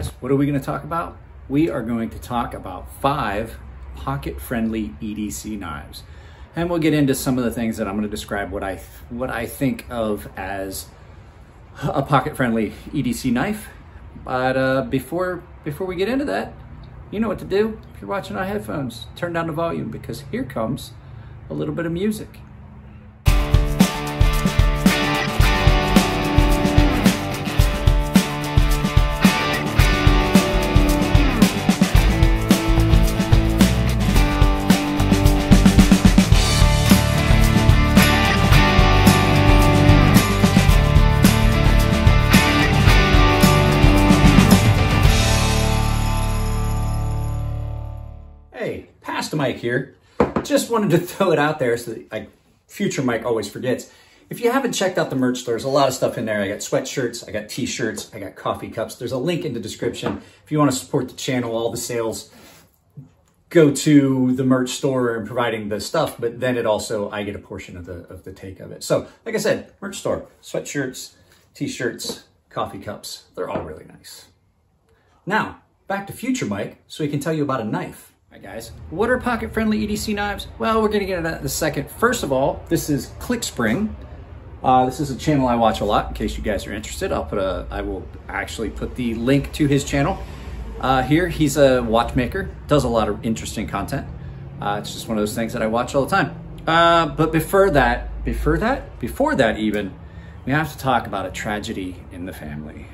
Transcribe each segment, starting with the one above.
guys, what are we gonna talk about? We are going to talk about five pocket-friendly EDC knives. And we'll get into some of the things that I'm gonna describe what I, what I think of as a pocket-friendly EDC knife. But uh, before, before we get into that, you know what to do. If you're watching on headphones, turn down the volume because here comes a little bit of music. Here. Just wanted to throw it out there so that like future Mike always forgets. If you haven't checked out the merch store, there's a lot of stuff in there. I got sweatshirts, I got t-shirts, I got coffee cups. There's a link in the description. If you want to support the channel, all the sales go to the merch store and providing the stuff, but then it also, I get a portion of the, of the take of it. So like I said, merch store, sweatshirts, t-shirts, coffee cups, they're all really nice. Now, back to future Mike, so he can tell you about a knife. Right, guys. What are pocket-friendly EDC knives? Well, we're gonna get into that in a second. First of all, this is ClickSpring. Uh, this is a channel I watch a lot. In case you guys are interested, I'll put a. I will actually put the link to his channel uh, here. He's a watchmaker, does a lot of interesting content. Uh, it's just one of those things that I watch all the time. Uh, but before that, before that, before that, even, we have to talk about a tragedy in the family.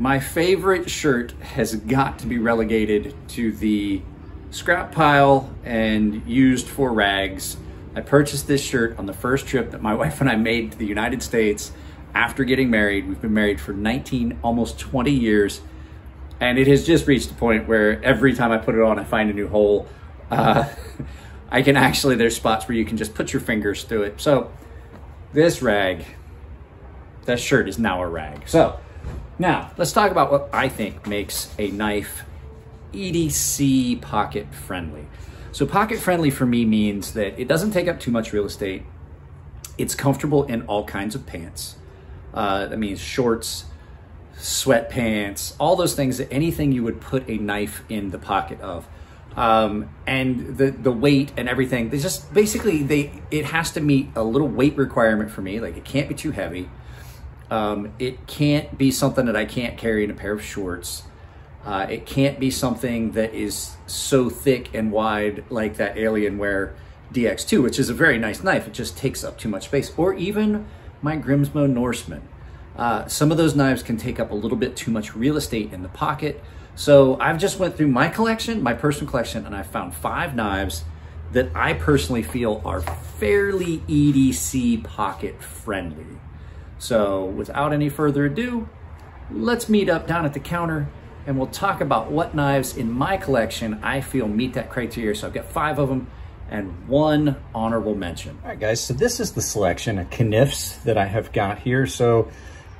My favorite shirt has got to be relegated to the scrap pile and used for rags. I purchased this shirt on the first trip that my wife and I made to the United States after getting married. We've been married for 19, almost 20 years. And it has just reached a point where every time I put it on, I find a new hole. Uh, I can actually, there's spots where you can just put your fingers through it. So this rag, that shirt is now a rag. So now, let's talk about what I think makes a knife EDC pocket friendly. So pocket friendly for me means that it doesn't take up too much real estate. It's comfortable in all kinds of pants. Uh, that means shorts, sweatpants, all those things, anything you would put a knife in the pocket of. Um, and the, the weight and everything, they just basically, they it has to meet a little weight requirement for me. Like it can't be too heavy. Um, it can't be something that I can't carry in a pair of shorts. Uh, it can't be something that is so thick and wide like that Alienware DX2, which is a very nice knife. It just takes up too much space. Or even my Grimsmo Norseman. Uh, some of those knives can take up a little bit too much real estate in the pocket. So I've just went through my collection, my personal collection, and I found five knives that I personally feel are fairly EDC pocket friendly. So without any further ado, let's meet up down at the counter and we'll talk about what knives in my collection I feel meet that criteria. So I've got five of them and one honorable mention. All right, guys, so this is the selection of Kniffs that I have got here. So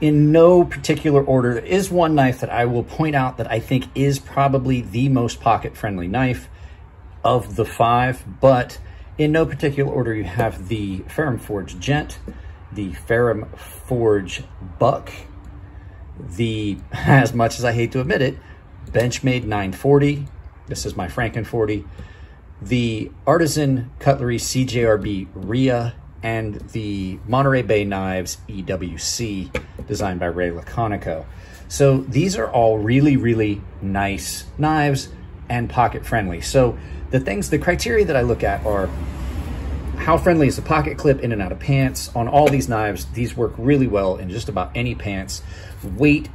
in no particular order, there is one knife that I will point out that I think is probably the most pocket-friendly knife of the five, but in no particular order, you have the Ferrum Forge Gent, the Ferrum Forge Buck, the, as much as I hate to admit it, Benchmade 940. This is my Franken 40. The Artisan Cutlery CJRB RIA and the Monterey Bay Knives EWC designed by Ray Laconico. So these are all really, really nice knives and pocket friendly. So the things, the criteria that I look at are how friendly is the pocket clip in and out of pants? On all these knives, these work really well in just about any pants. Weight,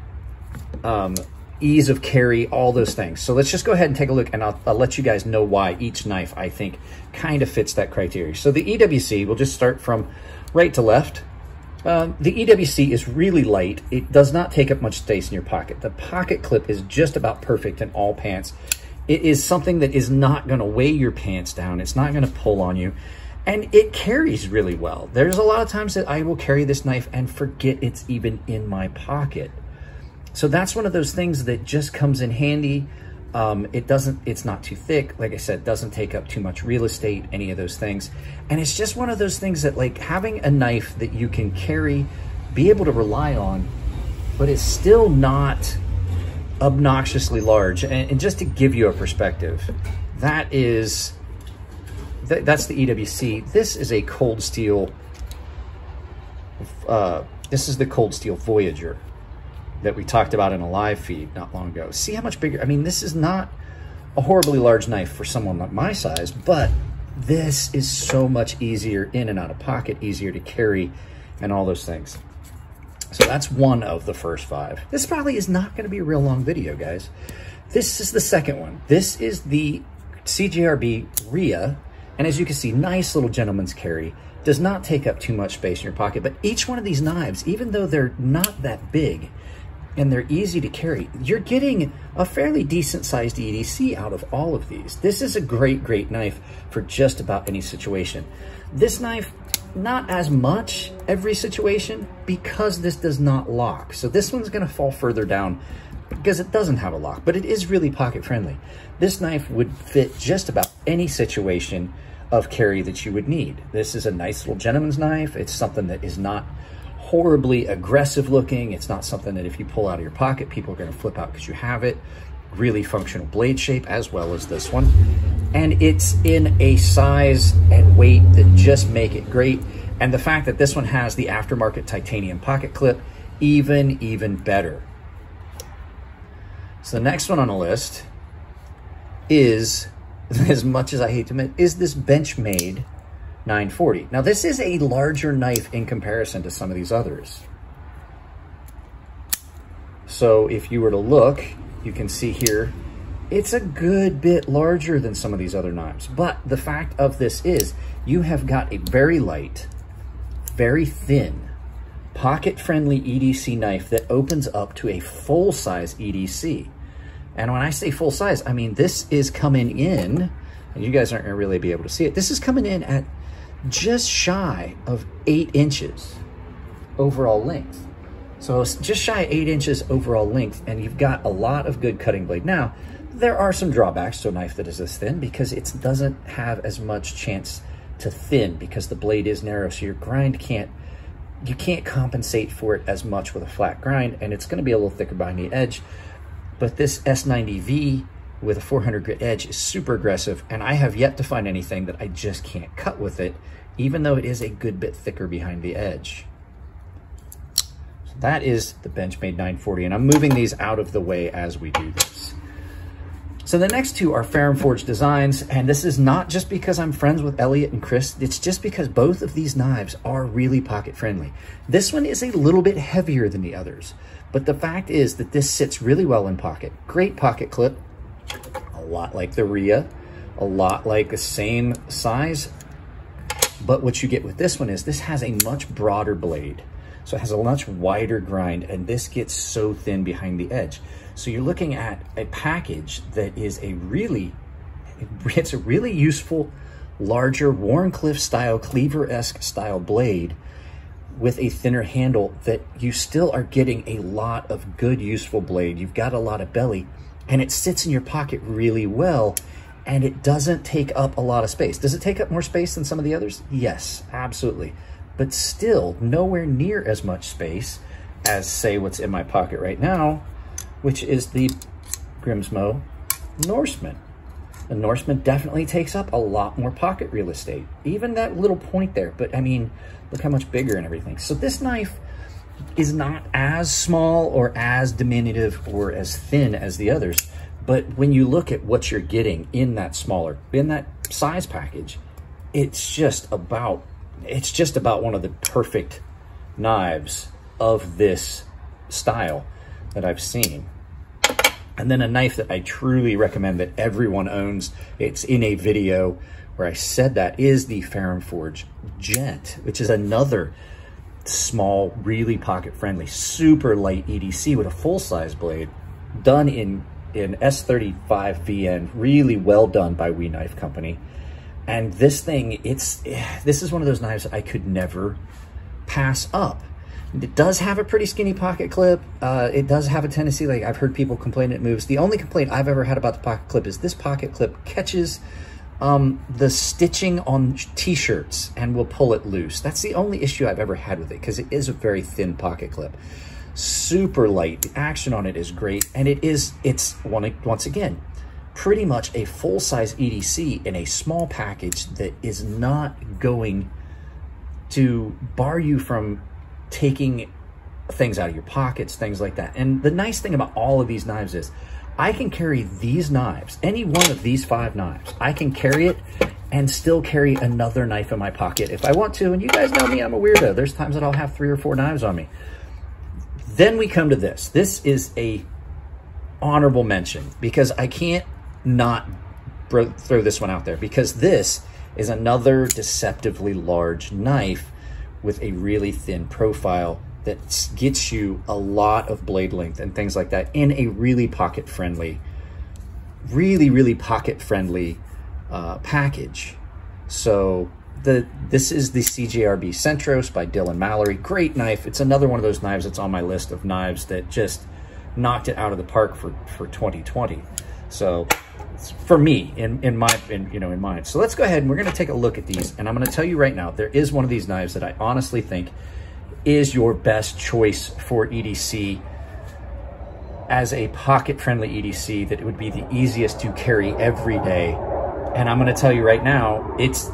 um, ease of carry, all those things. So let's just go ahead and take a look and I'll, I'll let you guys know why each knife I think kind of fits that criteria. So the EWC, we'll just start from right to left. Um, the EWC is really light. It does not take up much space in your pocket. The pocket clip is just about perfect in all pants. It is something that is not going to weigh your pants down. It's not going to pull on you and it carries really well. There's a lot of times that I will carry this knife and forget it's even in my pocket. So that's one of those things that just comes in handy. Um, it doesn't, it's not too thick. Like I said, doesn't take up too much real estate, any of those things. And it's just one of those things that like having a knife that you can carry, be able to rely on, but it's still not obnoxiously large. And, and just to give you a perspective, that is, th that's the EWC. This is a cold steel, uh, this is the cold steel Voyager that we talked about in a live feed not long ago. See how much bigger, I mean, this is not a horribly large knife for someone like my size, but this is so much easier in and out of pocket, easier to carry, and all those things. So that's one of the first five. This probably is not going to be a real long video, guys. This is the second one. This is the CJRB RIA, and as you can see, nice little gentleman's carry. Does not take up too much space in your pocket, but each one of these knives, even though they're not that big, and they're easy to carry. You're getting a fairly decent sized EDC out of all of these. This is a great, great knife for just about any situation. This knife, not as much every situation because this does not lock. So this one's gonna fall further down because it doesn't have a lock, but it is really pocket friendly. This knife would fit just about any situation of carry that you would need. This is a nice little gentleman's knife. It's something that is not horribly aggressive looking. It's not something that if you pull out of your pocket, people are gonna flip out because you have it. Really functional blade shape as well as this one. And it's in a size and weight that just make it great. And the fact that this one has the aftermarket titanium pocket clip, even, even better. So the next one on the list is, as much as I hate to admit, is this Benchmade 940. Now this is a larger knife in comparison to some of these others. So if you were to look, you can see here, it's a good bit larger than some of these other knives. But the fact of this is you have got a very light, very thin, pocket-friendly EDC knife that opens up to a full-size EDC. And when I say full size, I mean this is coming in, and you guys aren't gonna really be able to see it, this is coming in at just shy of eight inches overall length. So just shy eight inches overall length, and you've got a lot of good cutting blade. Now, there are some drawbacks to a knife that is this thin because it doesn't have as much chance to thin because the blade is narrow, so your grind can't, you can't compensate for it as much with a flat grind, and it's gonna be a little thicker behind the edge. But this S90V with a 400 grit edge is super aggressive, and I have yet to find anything that I just can't cut with it, even though it is a good bit thicker behind the edge. So that is the Benchmade 940, and I'm moving these out of the way as we do this. So the next two are Ferrum Forge designs, and this is not just because I'm friends with Elliot and Chris, it's just because both of these knives are really pocket friendly. This one is a little bit heavier than the others, but the fact is that this sits really well in pocket. Great pocket clip, a lot like the Ria, a lot like the same size. But what you get with this one is this has a much broader blade. So it has a much wider grind and this gets so thin behind the edge. So you're looking at a package that is a really, it's a really useful, larger Wharncliffe style, cleaver-esque style blade with a thinner handle that you still are getting a lot of good useful blade. You've got a lot of belly, and it sits in your pocket really well and it doesn't take up a lot of space. Does it take up more space than some of the others? Yes, absolutely. But still nowhere near as much space as say what's in my pocket right now, which is the Grimsmo Norseman. The Norseman definitely takes up a lot more pocket real estate. Even that little point there, but I mean, look how much bigger and everything. So this knife is not as small or as diminutive or as thin as the others. But when you look at what you're getting in that smaller, in that size package, it's just about, it's just about one of the perfect knives of this style that I've seen. And then a knife that I truly recommend that everyone owns, it's in a video where I said that, is the Ferrum Forge Gent, which is another small, really pocket friendly, super light EDC with a full size blade done in, in S35 VN, really well done by We Knife Company. And this thing, it's, this is one of those knives I could never pass up. It does have a pretty skinny pocket clip. Uh, it does have a tendency, like I've heard people complain it moves. The only complaint I've ever had about the pocket clip is this pocket clip catches um, the stitching on t-shirts and will pull it loose. That's the only issue I've ever had with it because it is a very thin pocket clip. super light. The action on it is great. And it is, it's one, once again, pretty much a full-size EDC in a small package that is not going to bar you from taking things out of your pockets, things like that. And the nice thing about all of these knives is I can carry these knives, any one of these five knives, I can carry it and still carry another knife in my pocket if I want to. And you guys know me, I'm a weirdo. There's times that I'll have three or four knives on me. Then we come to this. This is a honorable mention because I can't not throw this one out there because this is another deceptively large knife with a really thin profile that gets you a lot of blade length and things like that in a really pocket friendly, really, really pocket friendly uh, package. So the this is the CJRB Centros by Dylan Mallory. Great knife. It's another one of those knives that's on my list of knives that just knocked it out of the park for, for 2020. So for me, in, in my, in, you know, in mine. So let's go ahead and we're going to take a look at these. And I'm going to tell you right now, there is one of these knives that I honestly think is your best choice for EDC as a pocket-friendly EDC that it would be the easiest to carry every day. And I'm going to tell you right now, it's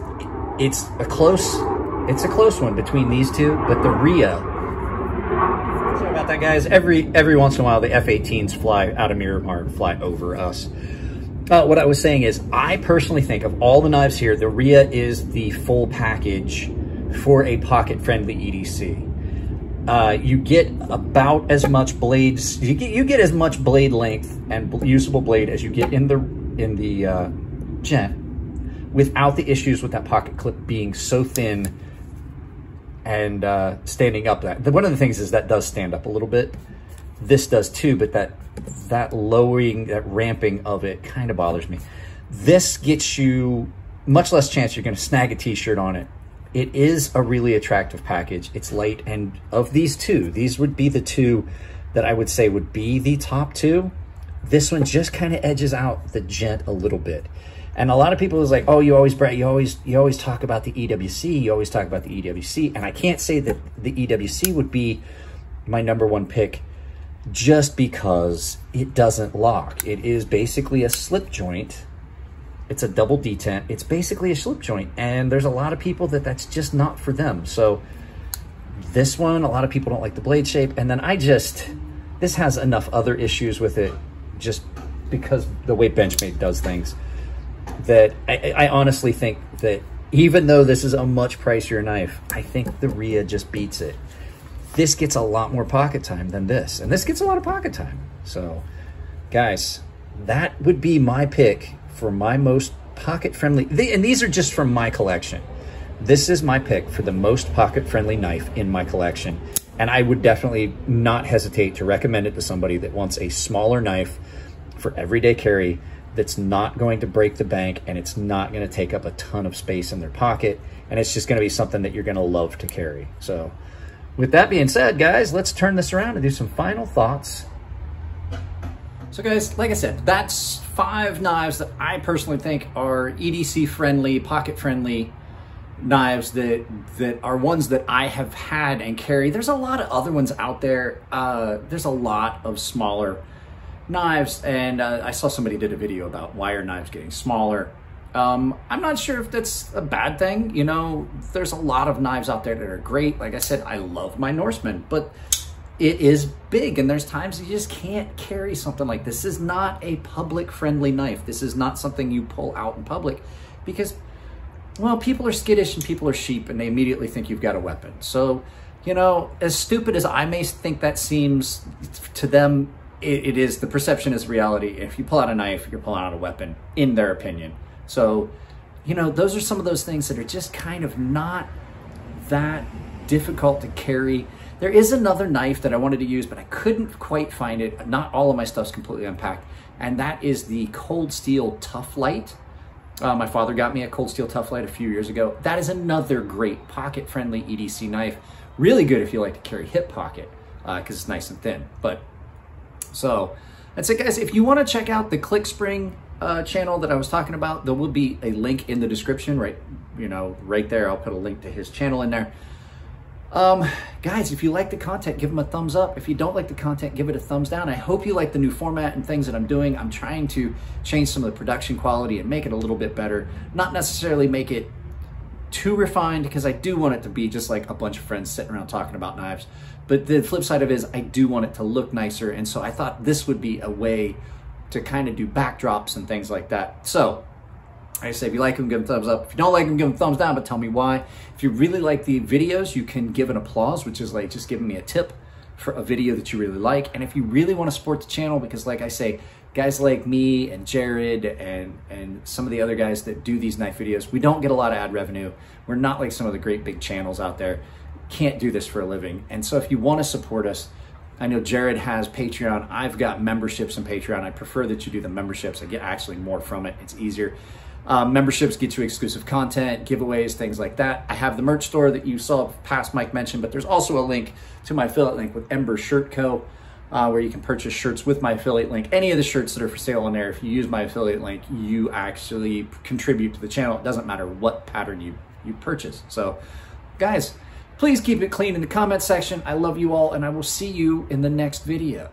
it's a close it's a close one between these two, but the Ria Sorry about that, guys. Every every once in a while, the F-18s fly out of Miramar and fly over us. Uh, what I was saying is, I personally think of all the knives here, the Ria is the full package for a pocket-friendly EDC. Uh, you get about as much blades, you get, you get as much blade length and usable blade as you get in the, in the uh, Gent without the issues with that pocket clip being so thin and uh, standing up. That One of the things is that does stand up a little bit. This does too, but that, that lowering, that ramping of it kind of bothers me. This gets you much less chance you're going to snag a t-shirt on it it is a really attractive package. It's light, and of these two, these would be the two that I would say would be the top two. This one just kind of edges out the gent a little bit. And a lot of people is like, oh, you always, Brett, you always, you always talk about the EWC. You always talk about the EWC. And I can't say that the EWC would be my number one pick just because it doesn't lock. It is basically a slip joint it's a double detent. It's basically a slip joint, and there's a lot of people that that's just not for them. So this one, a lot of people don't like the blade shape, and then I just, this has enough other issues with it just because the way Benchmade does things that I, I honestly think that even though this is a much pricier knife, I think the Ria just beats it. This gets a lot more pocket time than this, and this gets a lot of pocket time. So, guys, that would be my pick for my most pocket friendly, and these are just from my collection. This is my pick for the most pocket friendly knife in my collection. And I would definitely not hesitate to recommend it to somebody that wants a smaller knife for everyday carry that's not going to break the bank and it's not going to take up a ton of space in their pocket. And it's just going to be something that you're going to love to carry. So with that being said, guys, let's turn this around and do some final thoughts. So guys, like I said, that's five knives that I personally think are EDC friendly, pocket friendly knives that that are ones that I have had and carry. There's a lot of other ones out there. Uh, there's a lot of smaller knives, and uh, I saw somebody did a video about wire knives getting smaller. Um, I'm not sure if that's a bad thing. You know, there's a lot of knives out there that are great. Like I said, I love my Norseman, but it is big and there's times you just can't carry something like this. This is not a public friendly knife. This is not something you pull out in public because, well, people are skittish and people are sheep and they immediately think you've got a weapon. So, you know, as stupid as I may think that seems to them, it, it is the perception is reality. If you pull out a knife, you're pulling out a weapon in their opinion. So, you know, those are some of those things that are just kind of not that difficult to carry there is another knife that I wanted to use, but I couldn't quite find it. Not all of my stuff's completely unpacked. And that is the Cold Steel Tough Light. Uh, my father got me a Cold Steel Tough Light a few years ago. That is another great pocket-friendly EDC knife. Really good if you like to carry hip pocket, because uh, it's nice and thin. But, so, that's it guys. If you want to check out the ClickSpring uh, channel that I was talking about, there will be a link in the description, right, you know, right there. I'll put a link to his channel in there Um, guys, if you like the content, give them a thumbs up. If you don't like the content, give it a thumbs down. I hope you like the new format and things that I'm doing. I'm trying to change some of the production quality and make it a little bit better. Not necessarily make it too refined because I do want it to be just like a bunch of friends sitting around talking about knives. But the flip side of it is I do want it to look nicer. And so I thought this would be a way to kind of do backdrops and things like that. So I say, if you like them, give them thumbs up. If you don't like them, give them thumbs down, but tell me why. If you really like the videos, you can give an applause, which is like just giving me a tip for a video that you really like. And if you really want to support the channel, because like I say, guys like me and Jared and, and some of the other guys that do these knife videos, we don't get a lot of ad revenue. We're not like some of the great big channels out there. Can't do this for a living. And so if you want to support us, I know Jared has Patreon. I've got memberships in Patreon. I prefer that you do the memberships. I get actually more from it. It's easier. Um, memberships get you exclusive content, giveaways, things like that. I have the merch store that you saw past Mike mentioned, but there's also a link to my affiliate link with Ember Shirt Co. Uh, where you can purchase shirts with my affiliate link. Any of the shirts that are for sale on there, if you use my affiliate link, you actually contribute to the channel. It doesn't matter what pattern you, you purchase. So, guys, please keep it clean in the comment section. I love you all, and I will see you in the next video.